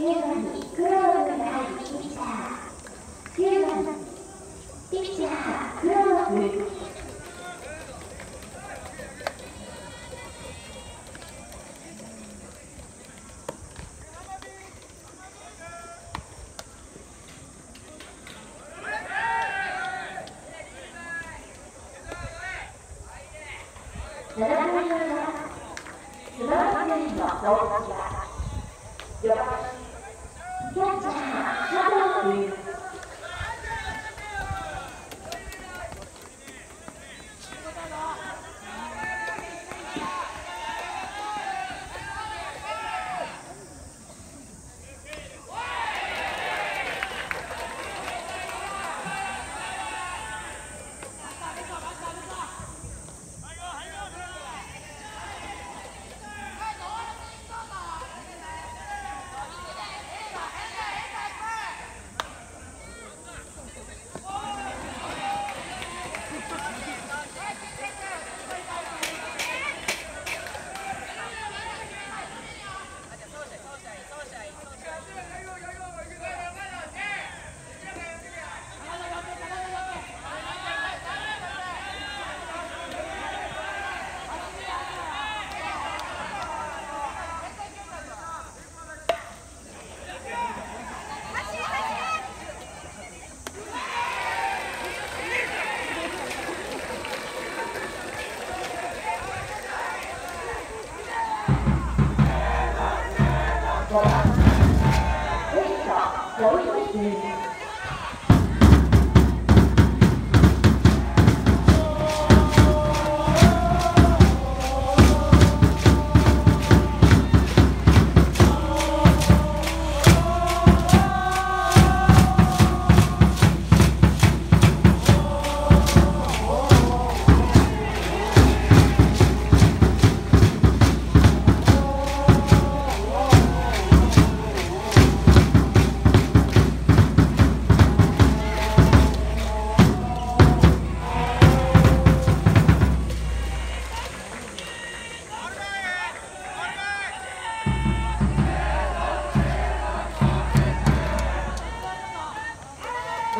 Thank you. Thank you. Só os.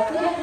Tá?